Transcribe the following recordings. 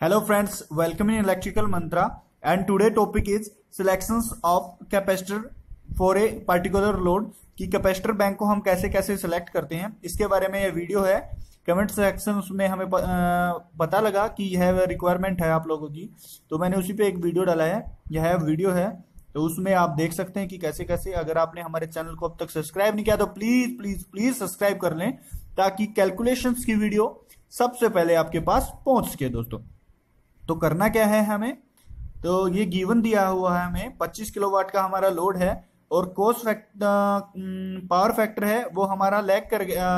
Hello friends, welcome in Electrical Mantra. And today topic is selections of capacitor for a particular load. कि capacitor bank को हम कैसे कैसे select करते हैं इसके बारे में यह वीडियो है। कमेंट सेक्शन में हमें पता लगा कि यह रिक्वायरमेंट है आप लोगों की। तो मैंने उसी पे एक वीडियो डाला है। यह वीडियो है। तो उसमें आप देख सकते हैं कि कैसे कैसे अगर आपने हमारे चैनल को अब तक सब्सक्राइब नहीं किया तो प्लीज़ प्लीज़ प्लीज़ सब्सक्राइब कर लें ताकि कैलकुलेशन की वीडियो सबसे पहले आपके पास पहुँच सके दोस्तों। तो करना क्या है हमें? तो ये गिवन दिया हुआ है हमें 25 किलोवाट का हमारा लोड है और कोस फैक्टर पावर फैक्टर है, वो हमारा लैग कर गया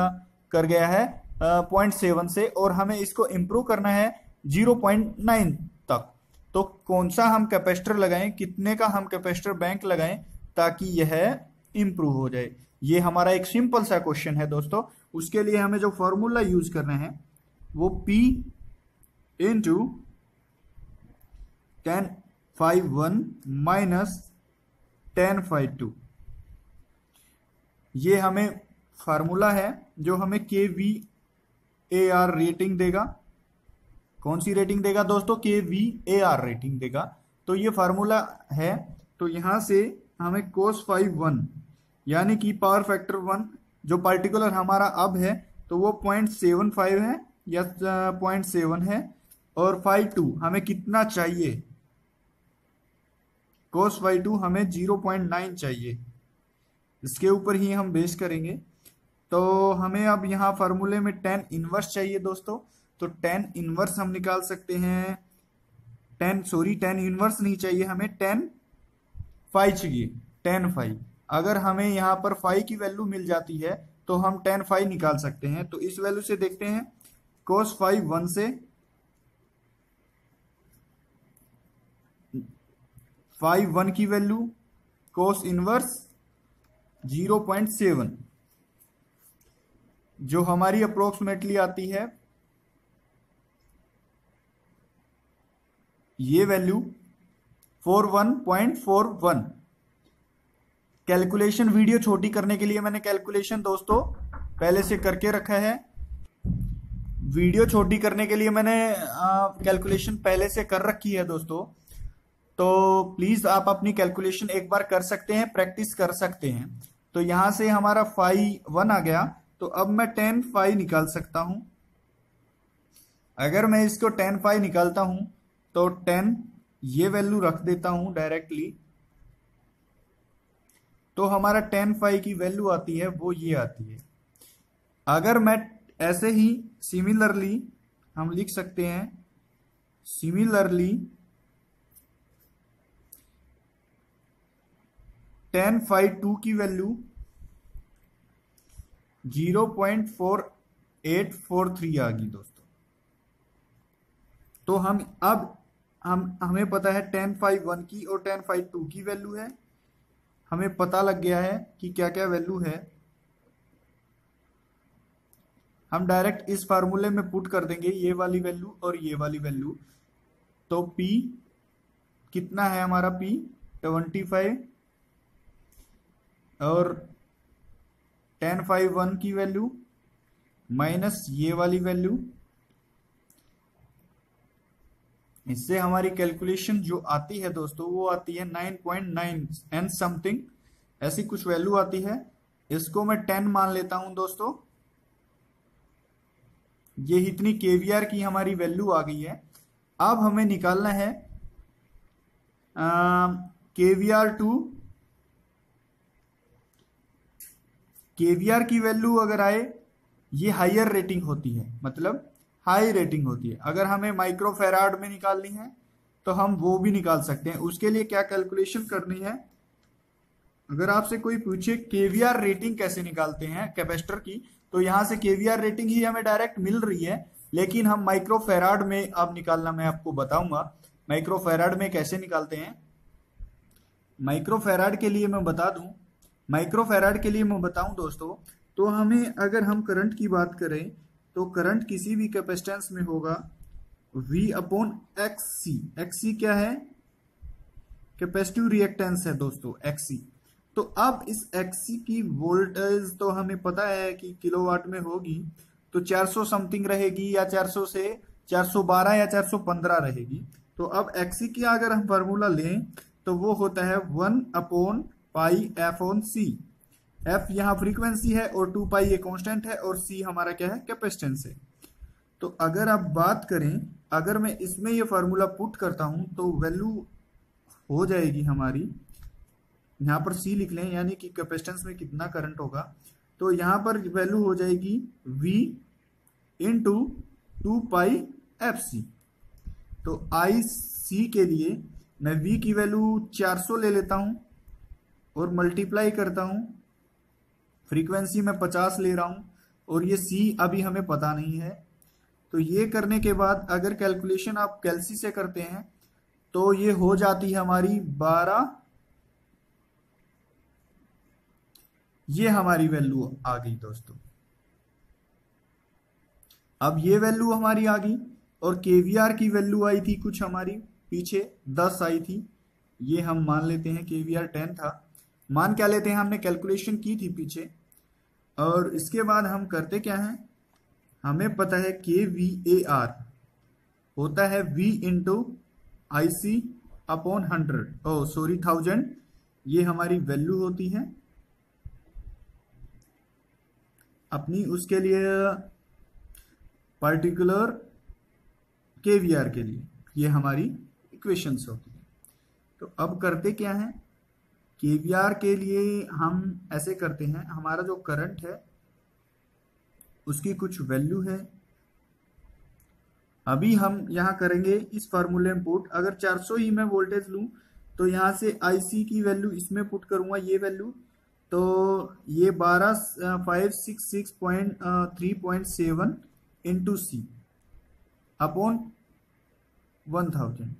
कर गया है पॉइंट सेवन से और हमें इसको इम्प्रूव करना है ज़ीरो पॉइंट नाइन तक। तो कौन सा हम कैपेसिटर लगाएँ, कितने का हम कैपेसिटर बैंक लगाएँ ताकि यह इम्प्रूव हो जाए? ये हमारा एक सिंपल सा क्वेश्चन है दोस्तों। उसके लिए हमें जो फॉर्मूला यूज़ करना है, वो P into ten five one minus ten five two ये हमें फार्मूला है जो हमें के वी ए आर रेटिंग देगा। कौन सी रेटिंग देगा दोस्तों? के वी ए आर रेटिंग देगा। तो ये फार्मूला है। तो यहाँ से हमें कोस फाइव वन यानी कि पावर फैक्टर वन जो पर्टिकुलर हमारा अब है तो वो पॉइंट सेवन फाइव है या पॉइंट सेवन है। और फाइव टू हमें कितना चाहिए? कोस फाइव टू हमें ज़ीरो पॉइंट नाइन चाहिए। इसके ऊपर ही हम बेस करेंगे। तो हमें अब यहाँ फार्मूले में टेन इनवर्स चाहिए दोस्तों। तो टेन इनवर्स हम निकाल सकते हैं। टेन सॉरी टेन इनवर्स नहीं चाहिए हमें टेन फाइव चाहिए। टेन फाइव अगर हमें यहाँ पर फाइव की वैल्यू मिल जाती है तो हम टेन फाइव निकाल सकते हैं। तो इस वैल्यू से देखते हैं। कोस फाइव वन से फाइव वन की value cos inverse zero point seven जो हमारी अप्रोक्सीमेटली आती है, ये value four one point four one calculation video छोटी करने के लिए मैंने कैलकुलेशन दोस्तों पहले से करके रखा है। वीडियो छोटी करने के लिए मैंने कैलकुलेशन पहले से कर रखी है दोस्तों। तो प्लीज़ आप अपनी कैलकुलेशन एक बार कर सकते हैं प्रैक्टिस कर सकते हैं। तो यहाँ से हमारा फाइव वन आ गया। तो अब मैं टेन फाइव निकाल सकता हूँ। अगर मैं इसको टेन फाइव निकालता हूँ तो टेन ये वैल्यू रख देता हूँ डायरेक्टली तो हमारा टेन फाइव की वैल्यू आती है, वो ये आती है। अगर मैं ऐसे ही सिमिलरली हम लिख सकते हैं सिमिलरली टेन फाइव टू की value zero point four eight four three आ गई दोस्तों। तो हम अब, हम, हमें पता है टेन फाइव वन की और टेन फाइव टू की वैल्यू है। हमें पता लग गया है कि क्या क्या वैल्यू है। हम डायरेक्ट इस फार्मूले में पुट कर देंगे ये वाली वैल्यू और ये वाली वैल्यू तो पी कितना है हमारा पी ट्वेंटी फाइव और टेन फाइव वन की वैल्यू माइनस ये वाली वैल्यू इससे हमारी कैलकुलेशन जो आती है दोस्तों, वो आती है नाइन पॉइंट नाइन एन समथिंग ऐसी कुछ वैल्यू आती है। इसको मैं टेन मान लेता हूँ दोस्तों। ये इतनी केवीआर की हमारी वैल्यू आ गई है। अब हमें निकालना है केवीआर टू केवीआर की वैल्यू अगर आए, ये हाइयर रेटिंग होती है। मतलब हाई रेटिंग होती है। अगर हमें माइक्रो फेराड में निकालनी है तो हम वो भी निकाल सकते हैं। उसके लिए क्या कैलकुलेशन करनी है? अगर आपसे कोई पूछे, केवीआर रेटिंग कैसे निकालते हैं कैपेसिटर की तो यहाँ से केवीआर रेटिंग ही हमें डायरेक्ट मिल रही है। लेकिन हम माइक्रो फेराड में अब निकालना मैं आपको बताऊँगा। माइक्रो फेराड में कैसे निकालते हैं? माइक्रो फेराड के लिए मैं बता दूँ माइक्रो फेराड के लिए मैं बताऊँ दोस्तों तो हमें अगर हम करंट की बात करें तो करंट किसी भी कैपेसिटेंस में होगा V upon X C X C क्या है? कैपेसिटिव रिएक्टेंस है दोस्तों एक्स सी तो अब इस एक्सी की वोल्टेज तो हमें पता है कि किलोवाट में होगी तो 400 समथिंग रहेगी या 400 से 412 या 415 रहेगी। तो अब एक्सी की अगर हम फार्मूला लें तो वो होता है one upon pi F on C. F यहाँ फ्रीक्वेंसी है और टू पाई ये कांस्टेंट है और सी हमारा क्या है? कैपेसिटेंस है। तो अगर आप बात करें, अगर मैं इसमें ये फार्मूला पुट करता हूँ तो वैल्यू हो जाएगी हमारी। यहाँ पर सी लिख लें, यानी कि कैपेसिटेंस में कितना करंट होगा। तो यहाँ पर वैल्यू हो जाएगी V in two two pi F C. तो आई सी के लिए मैं वी की वैल्यू 400 ले लेता हूँ। और मल्टीप्लाई करता हूँ। फ्रीक्वेंसी में 50 ले रहा हूँ और ये सी अभी हमें पता नहीं है। तो ये करने के बाद अगर कैलकुलेशन आप कैलसी से करते हैं तो ये हो जाती है हमारी 12 ये हमारी वैल्यू आ गई दोस्तों। अब ये वैल्यू हमारी आ गई और केवीआर की वैल्यू आई थी कुछ हमारी पीछे 10 आई थी। ये हम मान लेते हैं केवीआर 10 था। मान क्या लेते हैं? हमने कैलकुलेशन की थी पीछे। और इसके बाद हम करते क्या हैं? हमें पता है के वी ए आर होता है V into I C upon hundred oh sorry thousand ये हमारी वैल्यू होती है। अपनी उसके लिए पर्टिकुलर के वी आर के लिए ये हमारी इक्वेशंस होती है। तो अब करते क्या है? के वी आर के लिए हम ऐसे करते हैं, हमारा जो करंट है, उसकी कुछ वैल्यू है। अभी हम यहाँ करेंगे इस फॉर्मूले में पुट अगर 400 ही मैं वोल्टेज लूँ तो यहाँ से आईसी की वैल्यू इसमें पुट करूँगा, ये वैल्यू तो ये बारह five six six point three point seven into C upon one thousand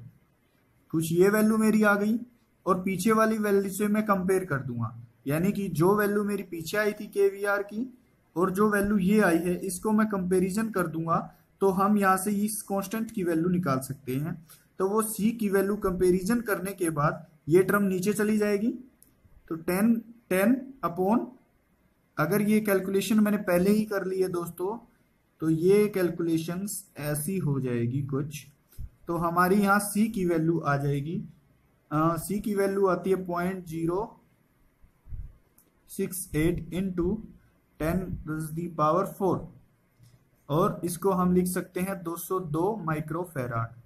कुछ ये वैल्यू मेरी आ गई। और पीछे वाली वैल्यू से मैं कंपेयर कर दूँगा। यानी कि जो वैल्यू मेरी पीछे आई थी के की और जो वैल्यू ये आई है, इसको मैं कंपैरिजन कर दूँगा। तो हम यहाँ से इस कांस्टेंट की वैल्यू निकाल सकते हैं। तो वो सी की वैल्यू कंपेरिजन करने के बाद ये टर्म नीचे चली जाएगी। तो टेन टेन अपॉन अगर ये कैलकुलेशन मैंने पहले ही कर ली है दोस्तों तो ये कैलकुलेशन ऐसी हो जाएगी कुछ। तो हमारी यहाँ सी की वैल्यू आ जाएगी। सी की वैल्यू आती है point zero six eight into ten the power four और इसको हम लिख सकते हैं 202 माइक्रोफेराड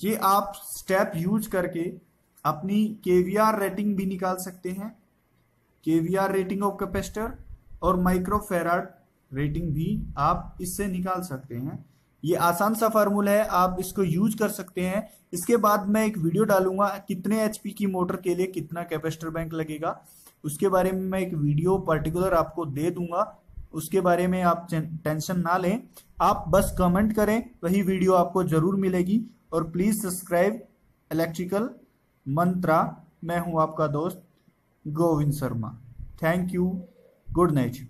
ये आप स्टेप यूज़ करके अपनी केवीआर रेटिंग भी निकाल सकते हैं। केवीआर रेटिंग ऑफ़ कैपेसिटर और माइक्रोफेराड रेटिंग भी आप इससे निकाल सकते हैं। ये आसान सा फार्मूला है, आप इसको यूज़ कर सकते हैं। इसके बाद मैं एक वीडियो डालूँगा, कितने एचपी की मोटर के लिए कितना कैपेसिटर बैंक लगेगा। उसके बारे में मैं एक वीडियो पर्टिकुलर आपको दे दूँगा। उसके बारे में आप टेंशन ना लें। आप बस कमेंट करें, वही वीडियो आपको ज़रूर मिलेगी। और प्लीज़ सब्सक्राइब इलेक्ट्रिकल मंत्रा मैं हूँ आपका दोस्त Govind Sharma. Thank you good night